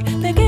ดแม้